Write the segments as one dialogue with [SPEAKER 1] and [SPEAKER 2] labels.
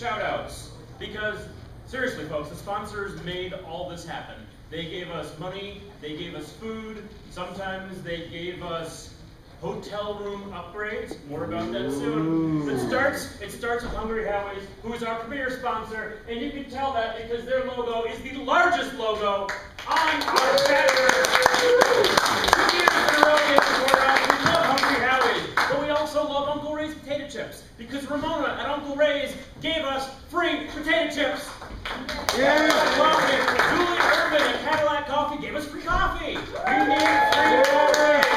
[SPEAKER 1] shout outs because seriously folks the sponsors made all this happen. They gave us money they gave us food sometimes they gave us hotel room upgrades. More about that soon. It starts it starts with hungry howie's who is our premier sponsor. And you can tell that because their logo is the largest logo on our banner Two years in a row, they support us. We love Hungry Howie's, but we also love Uncle Ray's potato chips because Ramona at Uncle Ray's gave us free potato chips.
[SPEAKER 2] Yeah.
[SPEAKER 1] Coffee. Julie Urban at Cadillac Coffee gave us free coffee. We need free coffee.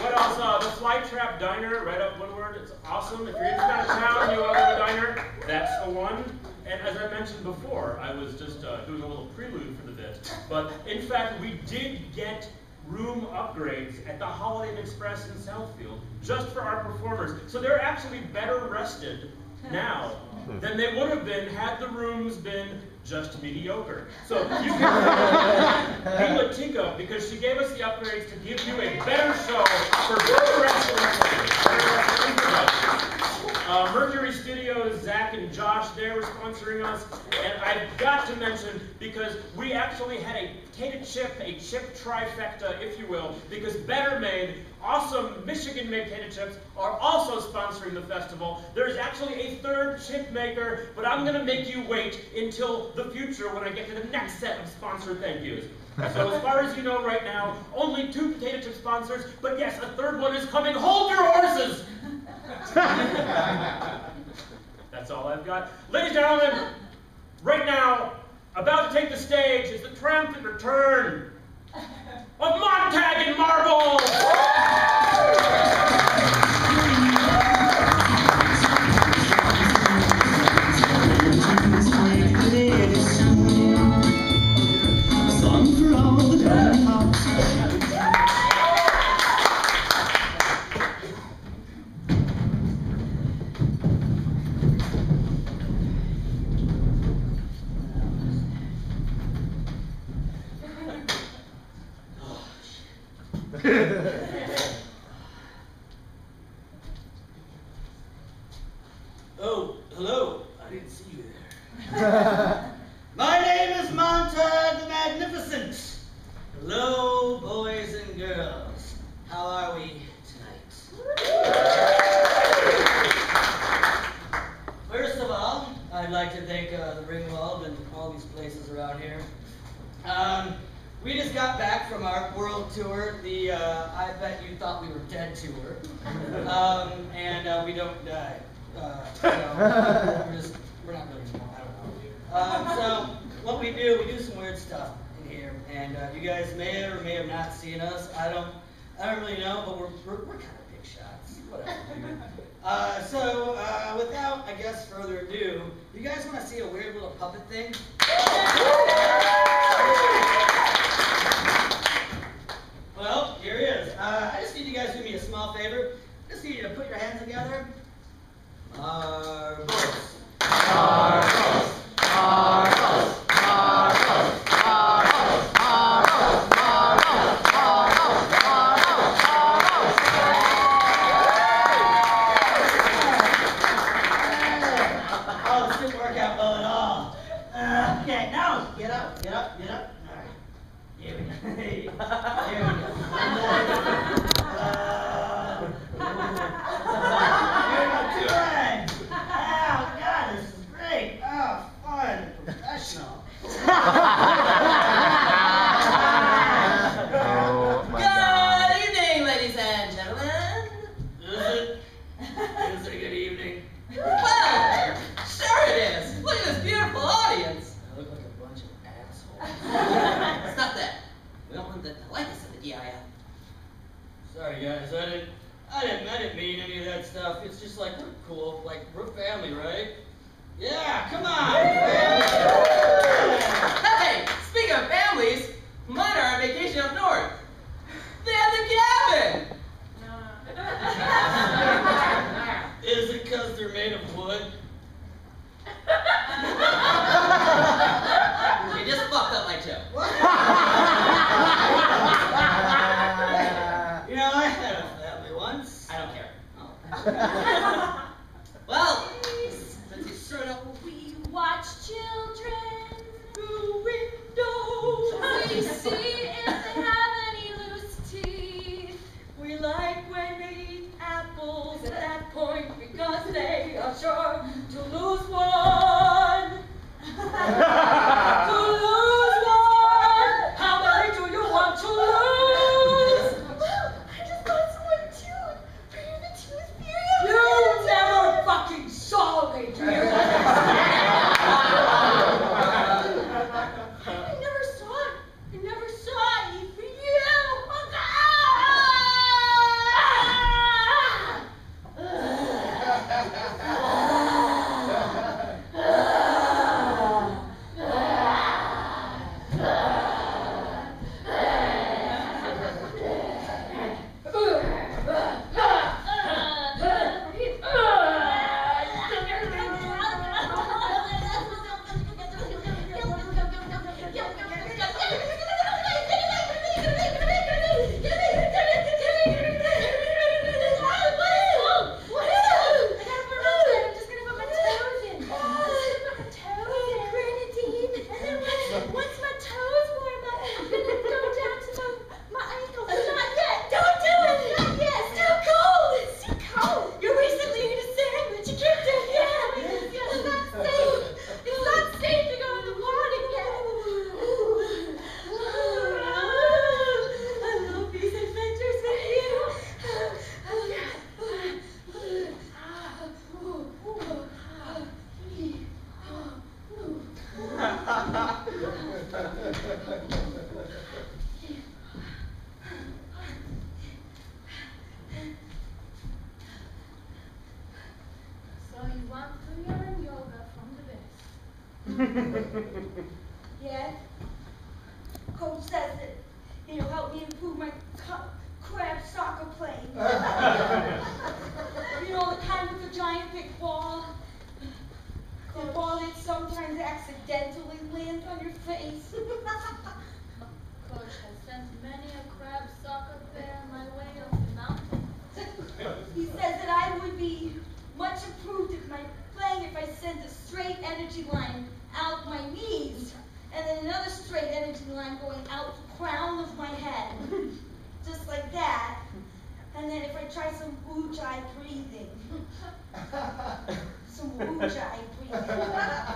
[SPEAKER 1] What else? Uh, the Flytrap Diner, right up one word. It's awesome. If you're in out of town, you want to go to the diner. That's the one. And as I mentioned before, I was just uh, doing a little prelude for the bit. But in fact, we did get room upgrades at the Holiday Inn Express in Southfield just for our performers. So they're actually better rested now than they would have been had the rooms been just mediocre. So you can be Latika because she gave us the upgrades to give you a better show for better wrestling. Uh, Mercury Studios, Zach and Josh, they were sponsoring us. And I've got to mention, because we actually had a potato chip, a chip trifecta, if you will, because Better Made, awesome Michigan-made potato chips, are also sponsoring the festival. There's actually a third chip maker, but I'm going to make you wait until the future when I get to the next set of sponsored thank yous. So as far as you know right now, only two potato chip sponsors, but yes, a third one is coming. Hold your horses! That's all I've got. Ladies and gentlemen, right now, about to take the stage is the triumphant return of Montag and Marble!
[SPEAKER 3] You guys may or may have not seen us. I don't, I don't really know, but we're, we're, we're kind of big shots. Whatever. Uh, so, uh, without, I guess, further ado, you guys want to see a weird little puppet thing? Well, here he is. Uh, I just need you guys to do me a small favor. I just need you to put your hands together. Marbles. Marbles. Marbles. Marbles. Marbles. Marbles. Oh, this didn't work out well at all. Uh, okay, now get up, get up, get up. All right. Here we go. Here we go. Uh, here we go. Two legs. Oh, God, this is great. Oh, fun. Professional.
[SPEAKER 2] Oh my god.
[SPEAKER 4] Good evening, ladies and gentlemen.
[SPEAKER 3] Is it? Is it a good evening?
[SPEAKER 4] Well, sure it is. Look at this beautiful audience.
[SPEAKER 3] I look like a bunch of assholes.
[SPEAKER 4] Stop that. We don't want the likeness of the DIF.
[SPEAKER 3] Sorry, guys. I didn't. I didn't. I didn't mean any of that stuff. It's just like we're cool. Like we're family, right? Yeah. Come on.
[SPEAKER 4] Hey, speaking of families, mine are on vacation up north. They have the cabin.
[SPEAKER 3] Is it because they're made of wood?
[SPEAKER 4] You just fucked up my joke.
[SPEAKER 3] You know, I had a family once.
[SPEAKER 4] I don't care.
[SPEAKER 3] Oh.
[SPEAKER 5] on your face.
[SPEAKER 6] Coach has sent many a crab soccer fan my way up the mountain.
[SPEAKER 5] he says that I would be much improved if my playing if I sent a straight energy line out my knees and then another straight energy line going out the crown of my head. Just like that. And then if I try some wu breathing. some wu breathing.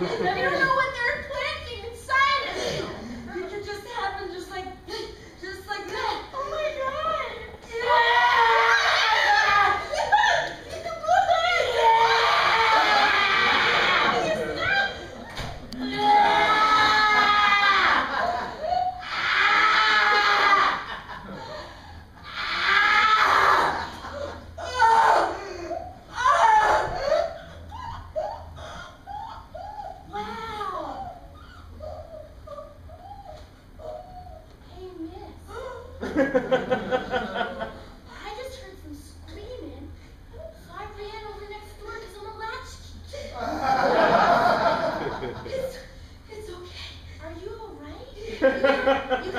[SPEAKER 5] no, no, no.
[SPEAKER 6] you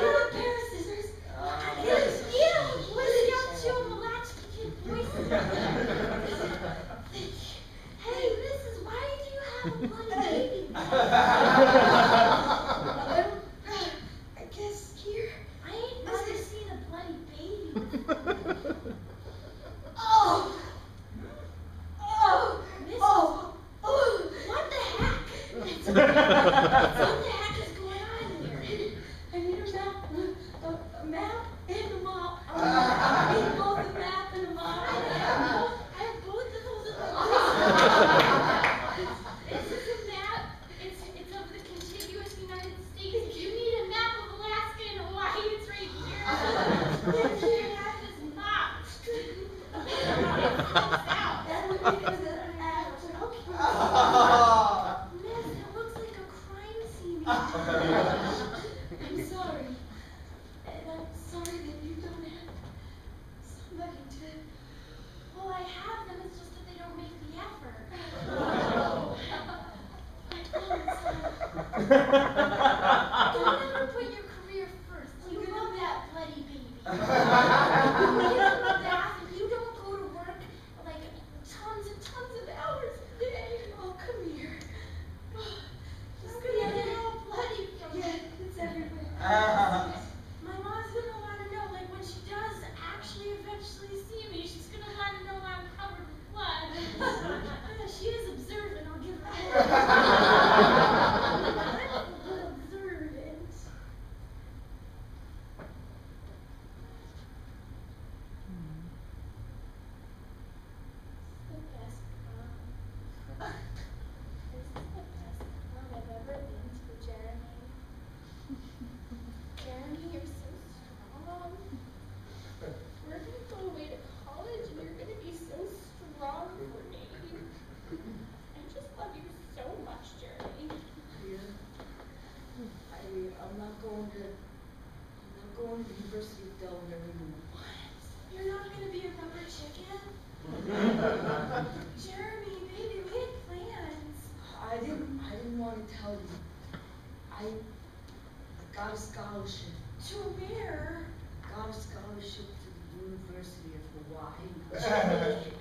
[SPEAKER 5] got a scholarship.
[SPEAKER 7] To where?
[SPEAKER 5] Got a scholarship to the University of Hawaii.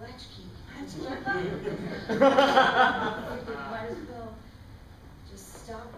[SPEAKER 7] latchkey. That's what I
[SPEAKER 5] thought. Might as well just stop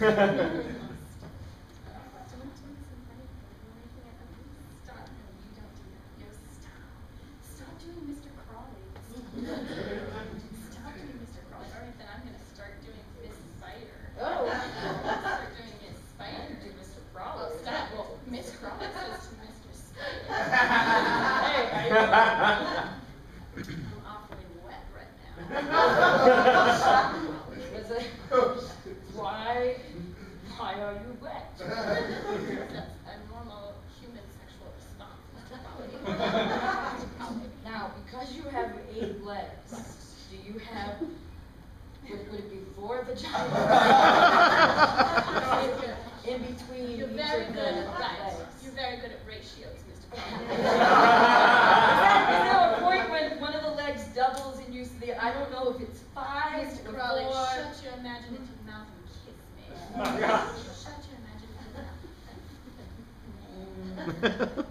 [SPEAKER 5] ハハハ。or vagina. in between.
[SPEAKER 6] You're very good at right. You're very good at ratios, Mr.
[SPEAKER 5] is there a point when one of the legs doubles in use of the I don't know if it's five
[SPEAKER 6] Mr. Crowley,
[SPEAKER 5] four.
[SPEAKER 6] shut your imaginative mouth and kiss me. Oh, shut your imaginative mouth.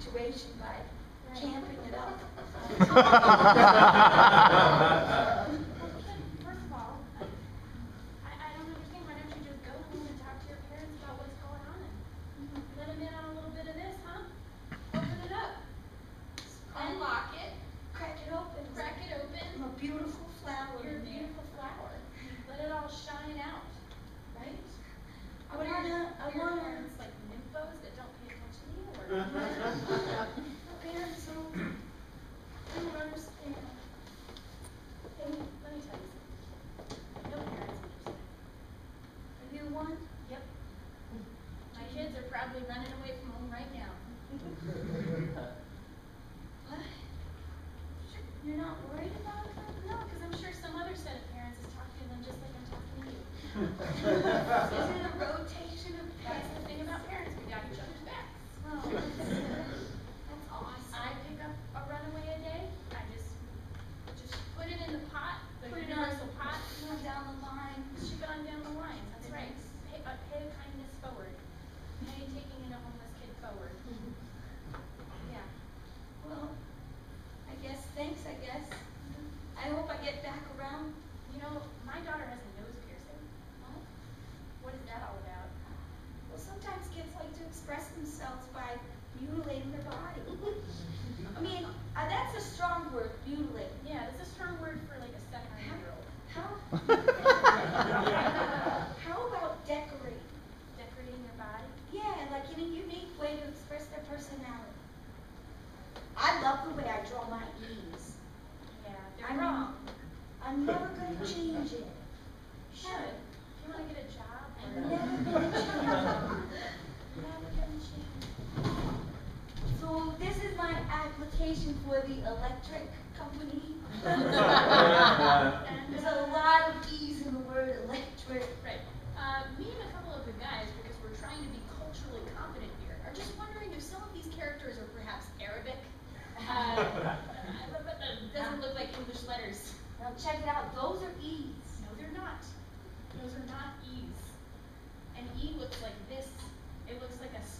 [SPEAKER 6] situation by camping it up.
[SPEAKER 5] You're
[SPEAKER 6] not worried about them?
[SPEAKER 5] No, because I'm sure some other set of parents is talking to them just like I'm talking to you.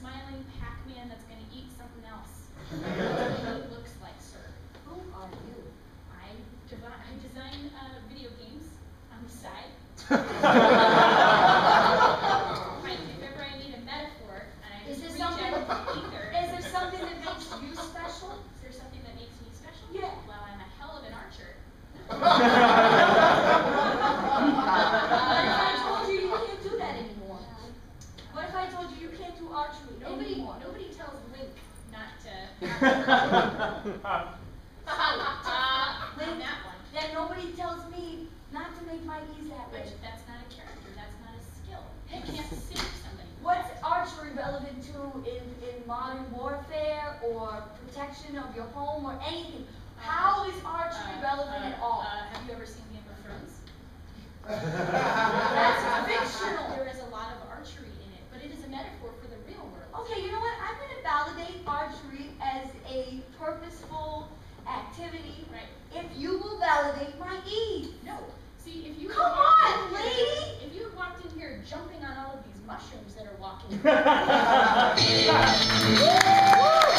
[SPEAKER 5] smiling Pac-Man that's going to eat something else. he looks like, sir.
[SPEAKER 6] Who are you?
[SPEAKER 5] I, I design uh, video games on the side.
[SPEAKER 6] modern warfare or protection of your home or anything. How is archery
[SPEAKER 5] uh,
[SPEAKER 6] relevant
[SPEAKER 5] uh,
[SPEAKER 6] at all?
[SPEAKER 5] Uh, have you ever seen Game of Thrones?
[SPEAKER 6] That's fictional.
[SPEAKER 5] There is a lot of archery in it, but it is a metaphor for the real world.
[SPEAKER 6] Okay, you know what? I'm going to validate archery as a purposeful activity
[SPEAKER 5] right.
[SPEAKER 6] if you will validate my E.
[SPEAKER 5] No. See, if you
[SPEAKER 6] come on, lady.
[SPEAKER 5] If you walked in here jumping on all of these mushrooms that are walking.